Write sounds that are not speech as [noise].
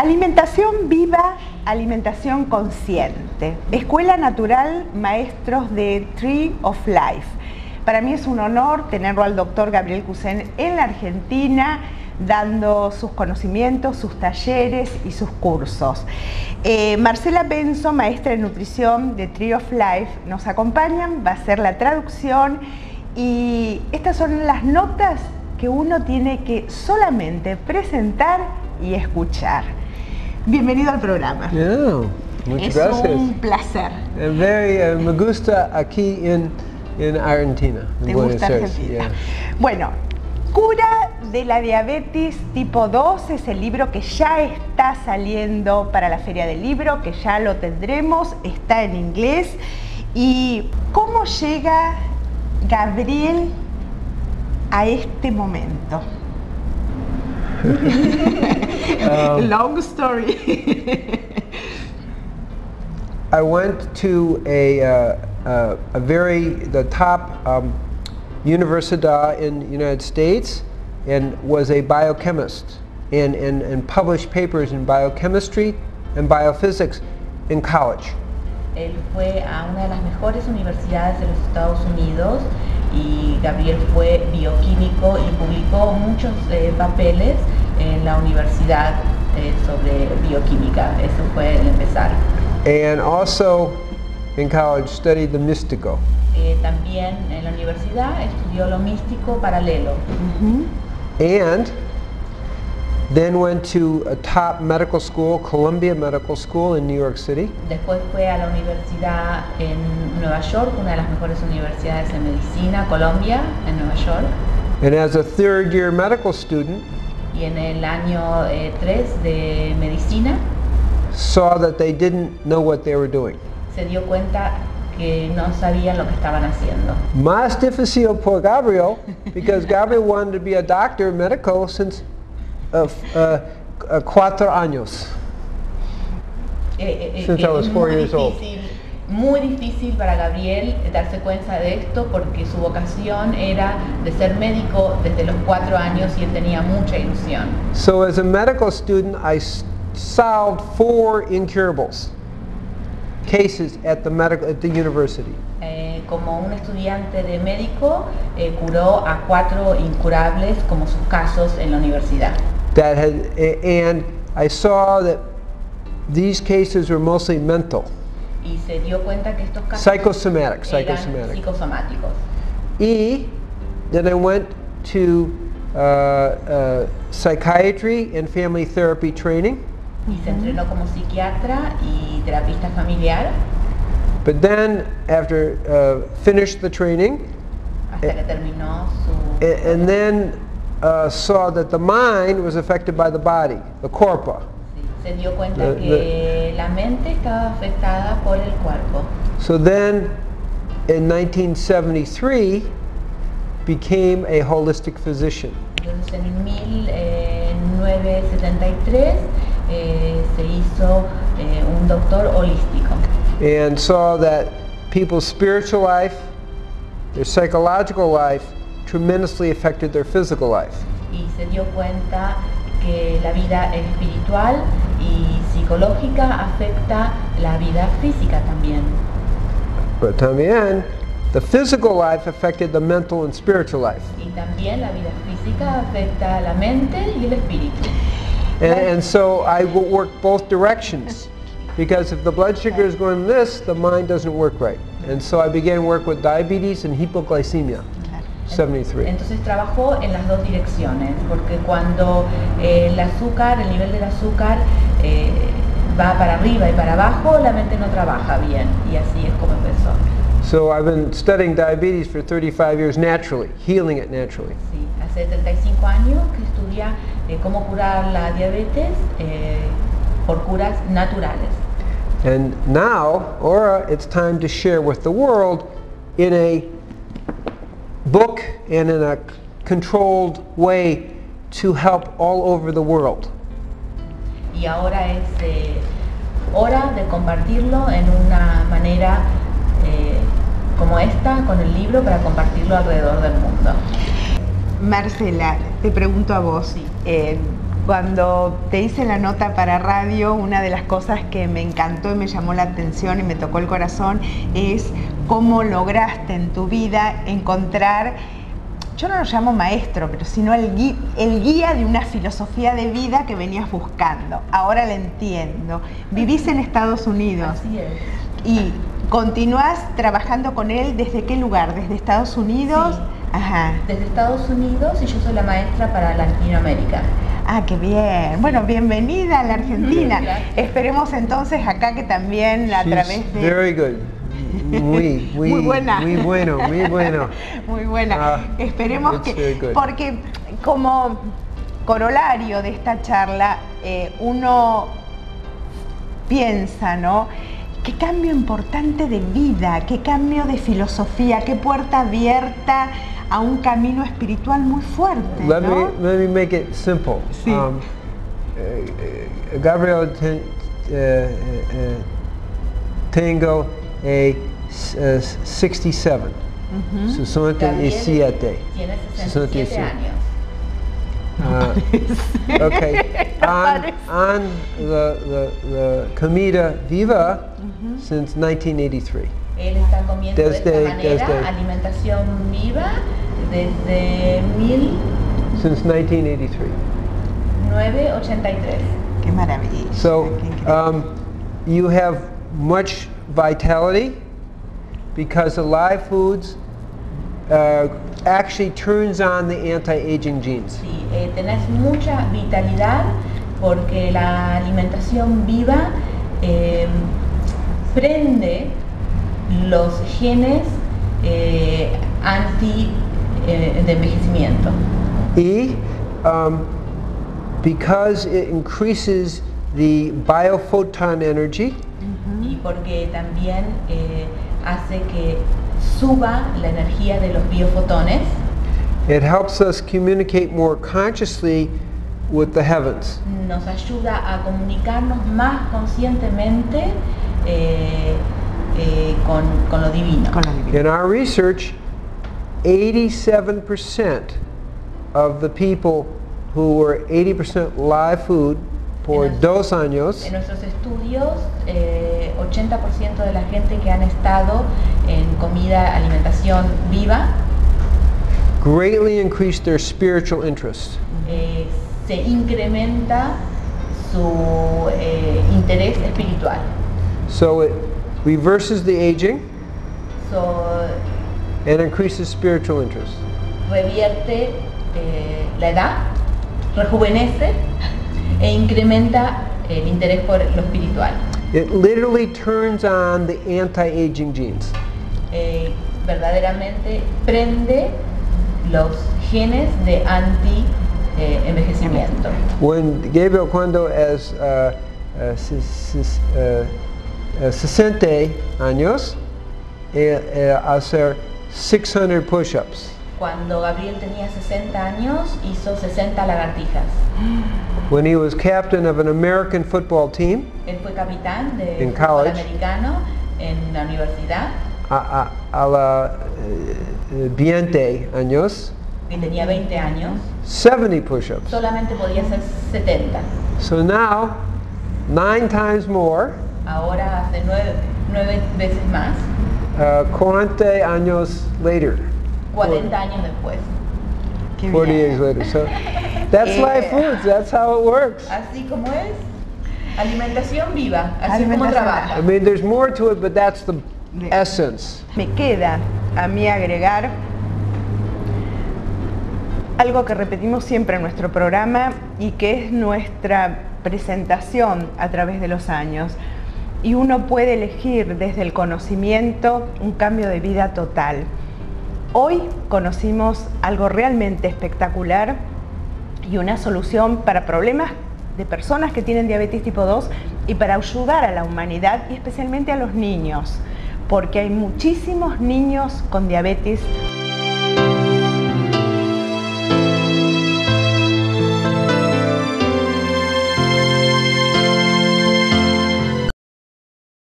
Alimentación viva, alimentación consciente. Escuela Natural Maestros de Tree of Life. Para mí es un honor tenerlo al doctor Gabriel Cusen en la Argentina dando sus conocimientos, sus talleres y sus cursos. Eh, Marcela Benzo, maestra de nutrición de Tree of Life, nos acompañan, va a hacer la traducción y estas son las notas que uno tiene que solamente presentar y escuchar. Bienvenido al programa. Yeah, muchas es gracias. un placer. Eh, Very, eh, me gusta aquí en, en Argentina, en ¿Te gusta. Argentina? yeah. Bueno, Cura de la diabetes tipo 2 es el libro que ya está saliendo para la Feria del Libro, que ya lo tendremos, está en inglés. ¿Y cómo llega Gabriel a este momento? Um, [laughs] Long story. [laughs] I went to a, uh, uh, a very, the top um, universidad in the United States and was a biochemist and, and, and published papers in biochemistry and biophysics in college. Él fue a una de las mejores universidades de los Estados Unidos y Gabriel fue bioquímico y publicó muchos eh, papeles en la universidad eh, sobre bioquímica. Eso fue el empezar. And also in college studied the mystical. Eh, también en la universidad estudió lo místico paralelo. and then went to a top medical school, Columbia Medical School in New York City, Después fue a la universidad en Nueva York, una de las mejores universidades en medicina, Colombia, en Nueva York. and as a third year medical student, Y en el año eh, 3 de medicina saw that they didn't know what they were doing. se dio cuenta que no sabían lo que estaban haciendo. Más difícil por Gabriel, because Gabriel wanted to be a doctor, medical, since uh, uh, cuatro años. Eh, eh, eh, Since I was es four years old. muy difícil para Gabriel darse cuenta de esto porque su vocación era de ser médico desde los cuatro años y él tenía mucha ilusión. So as a medical student, I solved four incurables cases at the medical at the university. Eh, como un estudiante de médico, eh, curó a cuatro incurables como sus casos en la universidad. That had, and I saw that these cases were mostly mental, Y se dio cuenta que estos casos psychosomatic, psychosomatic. psicosomáticos. E, then I went to uh, uh, psychiatry and family therapy training, Y se entrenó como psiquiatra y terapista familiar but then after uh, finished the training, hasta que terminó su... a- and then uh, saw that the mind was affected by the body, the corpora. Se dio cuenta The- que la mente estaba afectada por el cuerpo. So then, in 1973, became a holistic physician. Entonces en 1973 eh, se hizo eh, un doctor holístico and saw that people's spiritual life, their psychological life, tremendously affected their physical life. y se dio cuenta que la vida espiritual y psicológica afecta la vida física también. But también, the physical life affected the mental and spiritual life. Y también la vida física afecta la mente y el espíritu. And, and so I w- work both directions. Because if the blood sugar is going this, the mind doesn't work right. And so I began work with diabetes and hypoglycemia, 73. Entonces trabajó en las dos direcciones, porque cuando eh, el azúcar, el nivel del azúcar eh, va para arriba y para abajo, la mente no trabaja bien y así es como empezó. So I've been studying diabetes for 35 years naturally, healing it naturally. Sí, hace 35 años que estudia eh, cómo curar la diabetes eh, por curas naturales. And now, Aura, it's time to share with the world in a book and in a controlled way to help all over the world. Y ahora es eh, hora de compartirlo en una manera eh, como esta, con el libro, para compartirlo alrededor del mundo. Marcela, te pregunto a vos, Sí. eh, Cuando te hice la nota para radio, una de las cosas que me encantó y me llamó la atención y me tocó el corazón es cómo lograste en tu vida encontrar yo no lo llamo maestro, pero sino el, gui- el guía de una filosofía de vida que venías buscando. Ahora la entiendo. Vivís en Estados Unidos Así es. y continúas trabajando con él desde qué lugar? ¿Desde Estados Unidos? Sí. Ajá. Desde Estados Unidos y yo soy la maestra para Latinoamérica. Ah, qué bien. Bueno, bienvenida a la Argentina. Esperemos entonces acá que también a She's través de... very good. Muy, [laughs] muy, Muy buena. Muy bueno, muy bueno. [laughs] Muy buena. Ah, Esperemos que, porque como corolario de esta charla, eh, uno piensa, ¿no? Qué cambio importante de vida, qué cambio de filosofía, qué puerta abierta a un camino espiritual muy fuerte, Let ¿no? me let me make it simple. Sí. Um, uh, uh, Gabriel ten, uh, uh, uh, tengo a s- uh, 67. Ujú. 67. Tiene 67. 67 años. Uh, [laughs] okay. [laughs] On, on the, the, the comida viva since 1983. Él está comiendo de Desde- esta manera, desde- alimentación viva, desde Since 1983. 1983. Qué maravilla. So um, you have much vitality because the live foods uh, actually turns on the anti-aging genes. Sí, eh, tenés mucha vitalidad porque la alimentación viva eh, prende los genes eh, anti eh, de envejecimiento. E, um, because it increases the biophoton energy, y porque también eh, hace que suba la energía de los biofotones, it helps us communicate more consciously with the heavens. nos ayuda a comunicarnos más conscientemente eh, eh, con, con lo divino. Con la divina. In our research, 87% of the people who were 80% live food por En dos años En nuestros estudios, eh, 80% de la gente que han estado en comida, alimentación viva, greatly increased their spiritual interest. eh, se incrementa su eh, interés espiritual. So it reverses the aging So, and increases spiritual interest. revierte eh, la edad, rejuvenece e incrementa el interés por lo espiritual. It literally turns on the anti-aging genes. Eh, verdaderamente prende los genes de anti eh, envejecimiento. When Gabriel cuando es uh, uh, ses- ses- uh, uh, 60 años, eh, eh, hacer 600 push-ups. Cuando Gabriel tenía 60 años, hizo 60 lagartijas. [gasps] [gasps] When he was captain of an American football team, Él fue capitán de In college. americano en la universidad a, a, a la eh, 20 años, y tenía 20 años. 70 push-ups. Solamente podía hacer 70. So now, nine times more, Ahora hace 9, veces más, uh, 40 años later, 40 años después. 40 years later. So [laughs] that's Eh, live foods. That's how it works. Así como es, alimentación viva, así como trabaja. I mean, there's more to it, but that's the essence. Me queda a mí agregar algo que repetimos siempre en nuestro programa y que es nuestra presentación a través de los años. Y uno puede elegir desde el conocimiento un cambio de vida total. Hoy conocimos algo realmente espectacular y una solución para problemas de personas que tienen diabetes tipo 2 y para ayudar a la humanidad y especialmente a los niños, porque hay muchísimos niños con diabetes